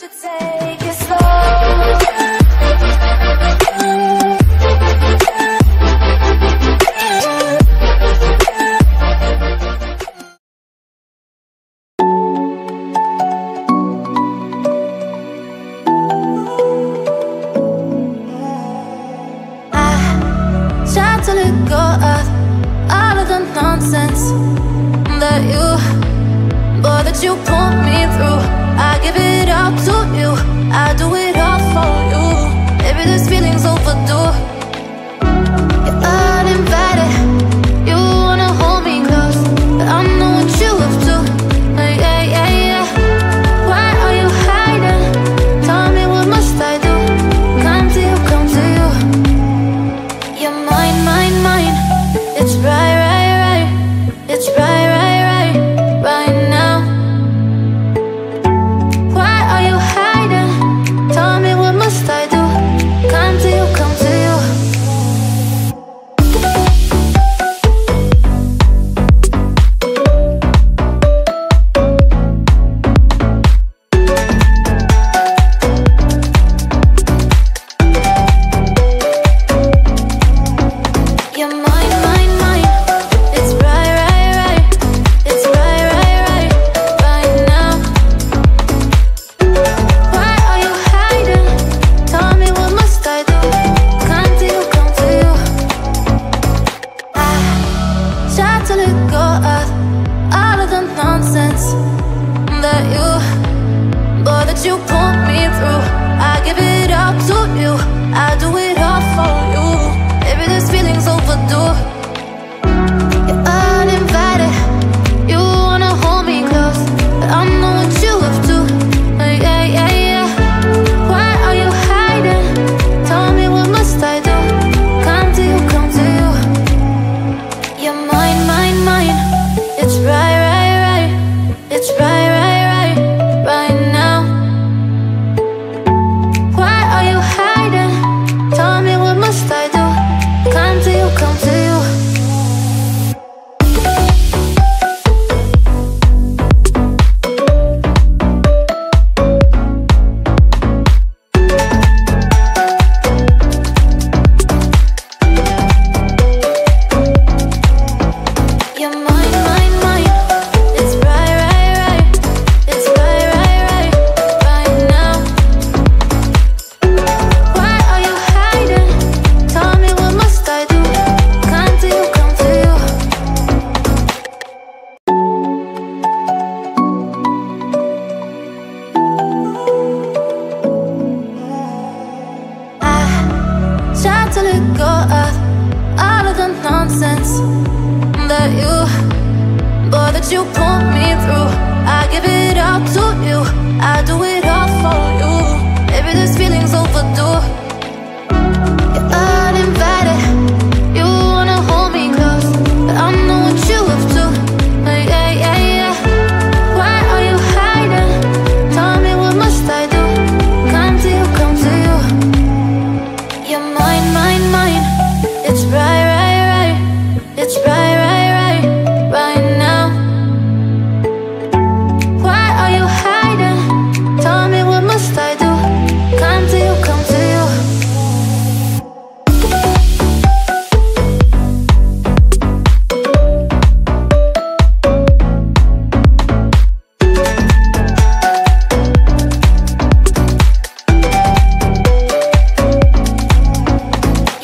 take it slow. I tried to let go of all of the nonsense that you, boy, that you pulled me through. I give it all to you. I do it all for you. Maybe this I do it all for you. Maybe this feeling's overdue. hard to let go of all of the nonsense that you, boy, that you put me through.